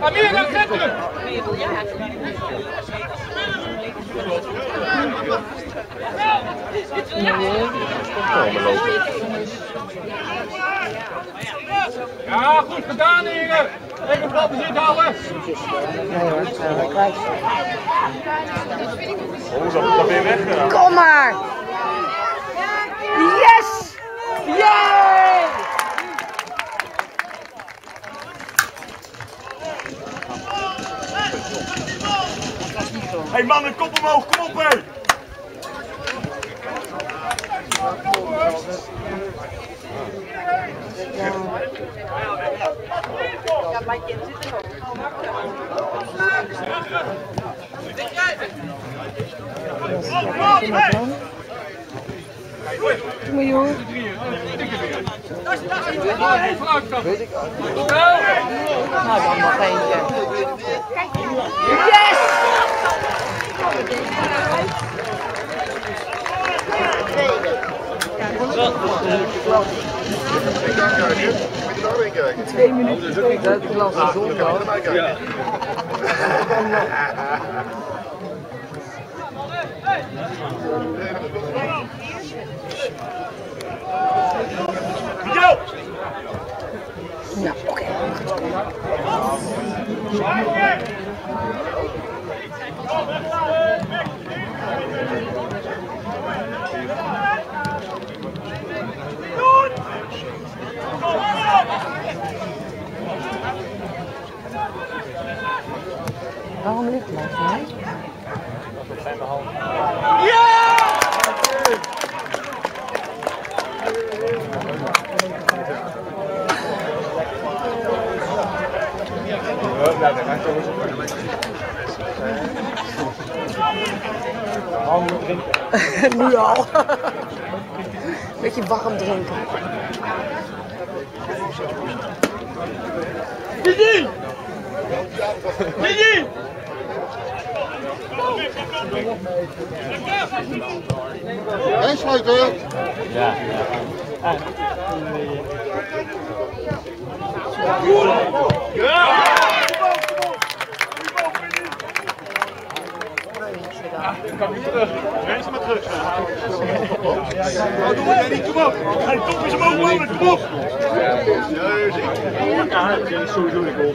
Amir, centrum! Ja, goed gedaan, heren! Even bal bezit houden! Oh. Kom maar! Yes! Hé hey mannen, kop omhoog, kom op hé! Ja, mijn kind zit er nog. Doe maar joh. Weet ik Nou, dan nog eentje. Yes! Twee minuten. Dat is zondag. Yo! Ja, oké. Waarom ligt het voor mij? nu al. Beetje warm drinken. Didi! Didi! Insluiten. Kan niet terug. Mensen maar terug. Oh, doe maar niet, kom op. Hé, top is omhoog, mannen, kom op. Ja, dat is sowieso niet goal.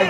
Hij